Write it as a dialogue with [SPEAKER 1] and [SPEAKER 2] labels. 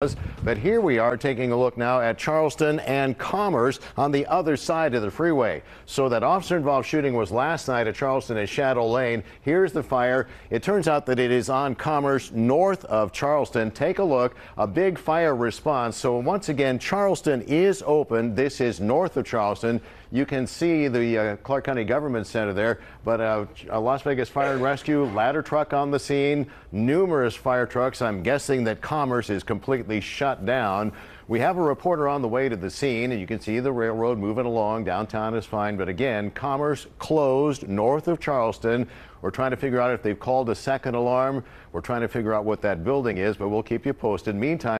[SPEAKER 1] was but here we are taking a look now at Charleston and Commerce on the other side of the freeway. So that officer involved shooting was last night at Charleston at Shadow Lane. Here's the fire. It turns out that it is on Commerce north of Charleston. Take a look. A big fire response. So once again, Charleston is open. This is north of Charleston. You can see the uh, Clark County Government Center there, but uh, a Las Vegas Fire and Rescue ladder truck on the scene, numerous fire trucks. I'm guessing that Commerce is completely shut down. We have a reporter on the way to the scene, and you can see the railroad moving along. Downtown is fine, but again, Commerce closed north of Charleston. We're trying to figure out if they've called a second alarm. We're trying to figure out what that building is, but we'll keep you posted. Meantime,